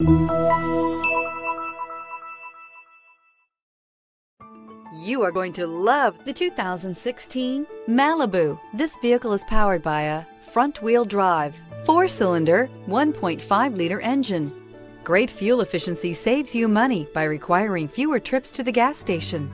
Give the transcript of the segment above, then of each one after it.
You are going to love the 2016 Malibu. This vehicle is powered by a front-wheel drive, four-cylinder, 1.5-liter engine. Great fuel efficiency saves you money by requiring fewer trips to the gas station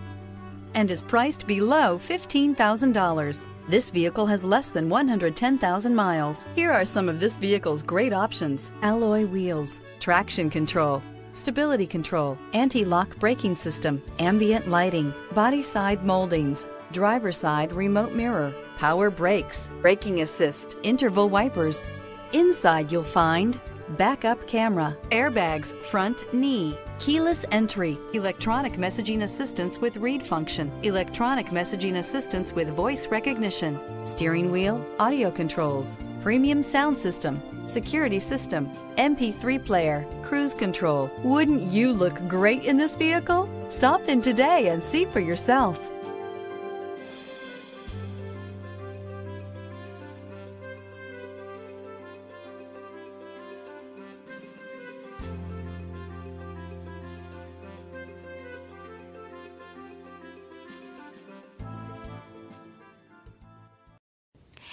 and is priced below $15,000. This vehicle has less than 110,000 miles. Here are some of this vehicle's great options. Alloy wheels, traction control, stability control, anti-lock braking system, ambient lighting, body side moldings, driver side remote mirror, power brakes, braking assist, interval wipers. Inside you'll find backup camera, airbags, front knee, keyless entry, electronic messaging assistance with read function, electronic messaging assistance with voice recognition, steering wheel, audio controls, premium sound system, security system, MP3 player, cruise control. Wouldn't you look great in this vehicle? Stop in today and see for yourself.